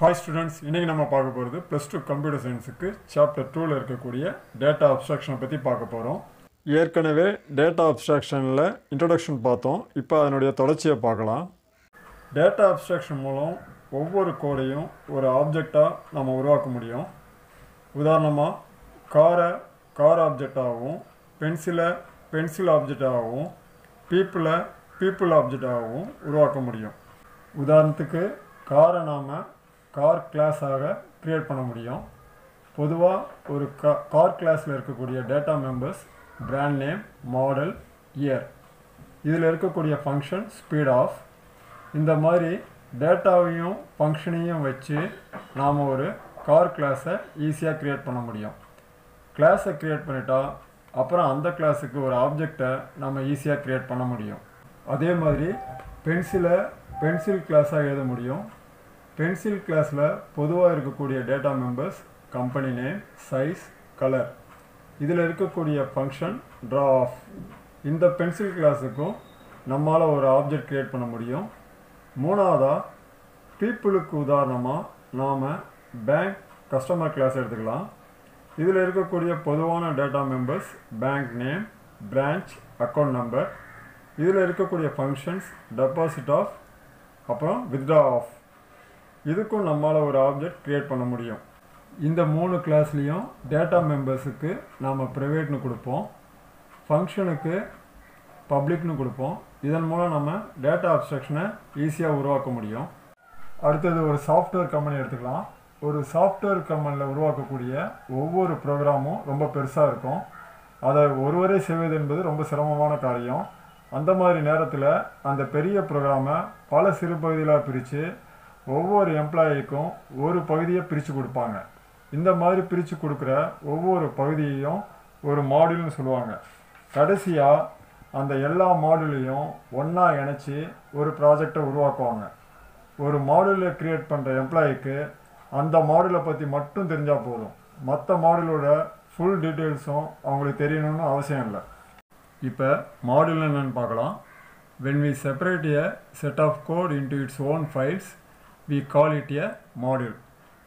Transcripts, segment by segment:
Hi students இன்றைக்கி நம்ம பார்க்க போகிறது ப்ளஸ் டூ கம்ப்யூட்டர் சயின்ஸுக்கு சாப்டர் டூவில் இருக்கக்கூடிய டேட்டா அப்ஸ்ட்ராக்ஷனை பற்றி பார்க்க போகிறோம் ஏற்கனவே டேட்டா அப்ஸ்ட்ராக்ஷனில் இன்ட்ரடக்ஷன் பார்த்தோம் இப்போ அதனுடைய தொடர்ச்சியை பார்க்கலாம். டேட்டா அப்ஸ்ட்ராக்ஷன் மூலம் ஒவ்வொரு கோடையும் ஒரு ஆப்ஜெக்டாக நம்ம உருவாக்க முடியும். உதாரணமாக காரை கார் ஆப்ஜெக்டாகவும் பென்சிலை பென்சில் ஆப்ஜெக்டாகவும் பீப்புளை பீப்புள் ஆப்ஜெக்டாகவும் உருவாக்க முடியும். உதாரணத்துக்கு காரை நாம் கார் கிளாஸாக க்ரியேட் பண்ண முடியும். பொதுவாக ஒரு கா கார் கிளாஸில் இருக்கக்கூடிய data members brand name model year இதில் இருக்கக்கூடிய ஃபங்க்ஷன் ஸ்பீட் ஆஃப் இந்த மாதிரி டேட்டாவையும் ஃபங்க்ஷனையும் வச்சு நாம் ஒரு கார் கிளாஸை ஈஸியாக க்ரியேட் பண்ண முடியும். கிளாஸை க்ரியேட் பண்ணிட்டா அப்புறம் அந்த கிளாஸுக்கு ஒரு ஆப்ஜெக்டை நம்ம ஈஸியாக க்ரியேட் பண்ண முடியும். அதே மாதிரி பென்சிலை பென்சில் கிளாஸாக எழுத முடியும். பென்சில் கிளாஸில் பொதுவாக இருக்கக்கூடிய data members company name size colour இதில் இருக்கக்கூடிய ஃபங்க்ஷன் ட்ரா ஆஃப் இந்த பென்சில் கிளாஸுக்கும் நம்மளால் ஒரு ஆப்ஜெக்ட் க்ரியேட் பண்ண முடியும். மூணாவதாக பீப்புளுக்கு உதாரணமாக நாம் பேங்க் கஸ்டமர் கிளாஸ் எடுத்துக்கலாம். இதில் இருக்கக்கூடிய பொதுவான data members bank name branch account number இதில் இருக்கக்கூடிய ஃபங்க்ஷன்ஸ் டெபாசிட் ஆஃப் அப்புறம் வித்ட்ரா ஆஃப் இதுக்கும் நம்மளால் ஒரு ஆப்ஜெக்ட் க்ரியேட் பண்ண முடியும். இந்த மூணு கிளாஸ்லேயும் டேட்டா மெம்பர்ஸுக்கு நாம் ப்ரைவேட்னு கொடுப்போம். ஃபங்க்ஷனுக்கு பப்ளிக்னு கொடுப்போம். இதன் மூலம் நம்ம டேட்டா அப்ஸ்ட்ரக்ஷனை ஈஸியாக உருவாக்க முடியும். அடுத்தது ஒரு சாஃப்ட்வேர் கம்பெனி எடுத்துக்கலாம். ஒரு சாஃப்ட்வேர் கம்பெனியில் உருவாக்கக்கூடிய ஒவ்வொரு ப்ரோக்ராமும் ரொம்ப பெருசாக இருக்கும். அதை ஒருவரே செய்வது என்பது ரொம்ப சிரமமான காரியம். அந்த மாதிரி நேரத்தில் அந்த பெரிய ப்ரோக்ராமை பல சிறு பகுதிகளாக பிரித்து ஒவ்வொரு எம்ப்ளாயிக்கும் ஒரு பகுதியை பிரித்து கொடுப்பாங்க. இந்த மாதிரி பிரித்து கொடுக்குற ஒவ்வொரு பகுதியையும் ஒரு மாடியூல்னு சொல்லுவாங்க. கடைசியாக அந்த எல்லா மாடியூலையும் ஒன்றா இணைச்சி ஒரு ப்ராஜெக்டை உருவாக்குவாங்க. ஒரு மாடியூலை க்ரியேட் பண்ணுற எம்ப்ளாயிக்கு அந்த மாடியூலை பற்றி மட்டும் தெரிஞ்சால் போதும். மற்ற மாடியூலோட ஃபுல் டீட்டெயில்ஸும் அவங்களுக்கு தெரியணும்னு அவசியம் இல்லை. இப்போ மாடியூல் என்னென்னு பார்க்கலாம். When we separate a set of code into its own files we call it a module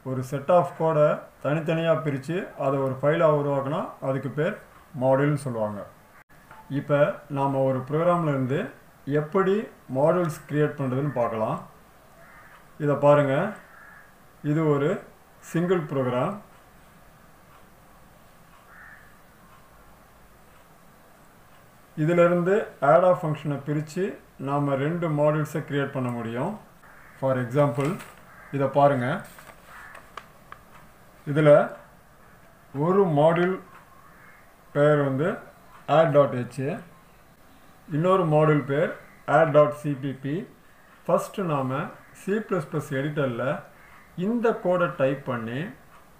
ஒரு செட் ஆஃப் கோடை தனித்தனியாக பிரித்து அதை ஒரு ஃபைலாக உருவாக்கினா அதுக்கு பேர் மாடியூல்னு சொல்லுவாங்க. இப்போ நாம் ஒரு ப்ரோக்ராமில் இருந்து எப்படி மாடியூல்ஸ் க்ரியேட் பண்ணுறதுன்னு பார்க்கலாம். இதை பாருங்கள் இது ஒரு சிங்கிள் ப்ரோக்ராம் இதிலிருந்து ஆட் ஆஃப் ஃபங்க்ஷனை பிரித்து நாம் ரெண்டு மாடியூல்ஸை க்ரியேட் பண்ண முடியும். ஃபார் எக்ஸாம்பிள் இதை பாருங்கள் இதில் ஒரு மாடியூல் பேர் வந்து ஆட் டாட் ஹெச் இன்னொரு மாடியூல் பேர் ஆட் டாட் சிபிபி ஃபஸ்ட்டு நாம் சி ப்ளஸ் ப்ளஸ் எடிட்டரில் இந்த கோடை டைப் பண்ணி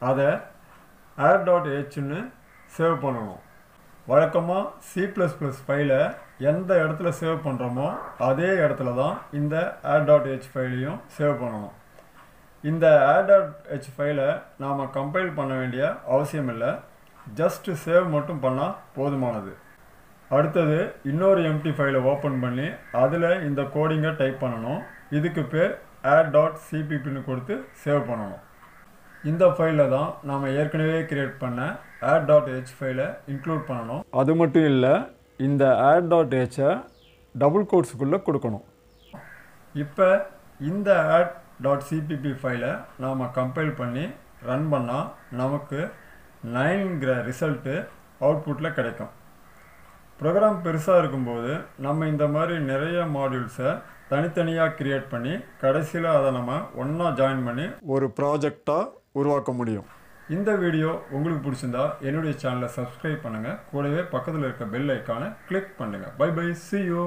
அதை ஆட் டாட் ஹெச்னு சேவ் பண்ணணும். வழக்கமாக சி ப்ளஸ் ப்ளஸ் ஃபைலை எந்த இடத்துல சேவ் பண்ணுறோமோ அதே இடத்துல தான் இந்த ஆட் டாட் ஹெச் ஃபைலையும் சேவ் பண்ணணும். இந்த ஆட் டாட் ஹெச் ஃபைலை நாம் கம்பைல் பண்ண வேண்டிய அவசியம் இல்லை. ஜஸ்ட்டு சேவ் மட்டும் பண்ணால் போதுமானது. அடுத்தது இன்னொரு எம்டி ஃபைலை ஓப்பன் பண்ணி அதில் இந்த கோடிங்கை டைப் பண்ணணும். இதுக்கு பேர் ஆட் டாட் சிபிபின்னு கொடுத்து சேவ் பண்ணணும். இந்த ஃபைலில் தான் நாம் ஏற்கனவே கிரியேட் பண்ண ஆட் டாட் ஹெச் ஃபைலை இன்க்ளூட் பண்ணணும். அது மட்டும் இல்லை இந்த ஆட் டாட் ஹெச்சை டபுள் கோட்ஸுக்குள்ளே கொடுக்கணும். இப்போ இந்த ஆட் டாட் சிபிபி ஃபைலை நாம் கம்பைல் பண்ணி ரன் பண்ணால் நமக்கு நைன்கிற ரிசல்ட்டு அவுட்புட்டில் கிடைக்கும். ப்ரோக்ராம் பெருசாக இருக்கும்போது நம்ம இந்த மாதிரி நிறைய மாடியூல்ஸை தனித்தனியாக க்ரியேட் பண்ணி கடைசியில் அதை நம்ம ஒன்றா ஜாயின் பண்ணி ஒரு ப்ராஜெக்டாக உருவாக்க முடியும். இந்த வீடியோ உங்களுக்கு பிடிச்சிருந்தா என்னுடைய சேனலை சப்ஸ்கிரைப் பண்ணுங்கள் கூடவே பக்கத்தில் இருக்க பெல் ஐக்கானை கிளிக் பண்ணுங்கள் பை பை சி யூ